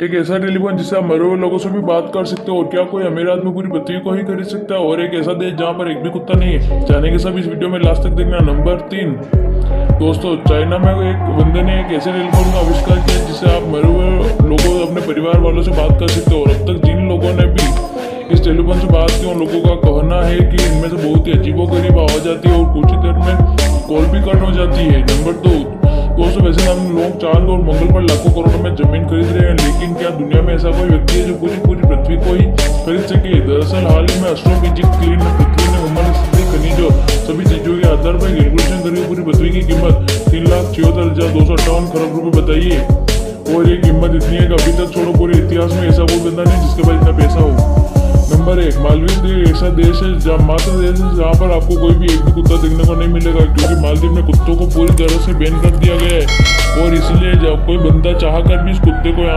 एक ऐसा टेलीफोन जिससे आप मरे हुए लोगों से भी बात कर सकते हो, और क्या कोई अमीर आदमी पूरी पृथ्वी को ही खरीद सकता है? और एक ऐसा देश जहाँ पर एक भी कुत्ता नहीं है। जानेंगे सब इस वीडियो में लास्ट तक देखना। नंबर तीन। दोस्तों चाइना में एक बंदे ने एक ऐसे टेलीफोन का आविष्कार किया जिससे आप मरे हुए लोगों, अपने परिवार वालों से बात कर सकते हो। और अब तक जिन लोगों ने भी इस टेलीफोन से बात की, उन लोगों का कहना है कि इनमें से बहुत ही अजीबो गरीब आवाज़ आती है और कुछ ही देर में कॉल भी कट हो जाती है। नंबर दो चाँद और मंगल पर लाखों करोड़ों में ज़मीन खरीद रहे हैं, लेकिन क्या दुनिया में ऐसा कोई व्यक्ति है जो पूरी पूरी पृथ्वी को ही खरीद सके? दरअसल हाल ही में एस्ट्रोफिजिक क्लीन पृथ्वी ने उम्र स्थिति खनिजों, सभी चीज़ों के आधार पर कैलकुलेशन करके पूरी पृथ्वी की कीमत तीन लाख छिहत्तर हज़ार दो सौ अट्ठावन खरब रुपए बताई है और ये कीमत इतनी है कि अभी तक छोड़ो, पूरे इतिहास में ऐसा कोई बंदा नहीं जिसके पास इतना पैसा हो। नंबर एक, मालदीव देश ऐसा देश है जहाँ मात्र देश है जहाँ पर आपको कोई भी एक भी कुत्ता देखने को नहीं मिलेगा, क्योंकि मालदीव में कुत्तों को पूरी तरह से बैन कर दिया गया है। और इसलिए कोई बंदा चाह कर भी इस कुत्ते को यहाँ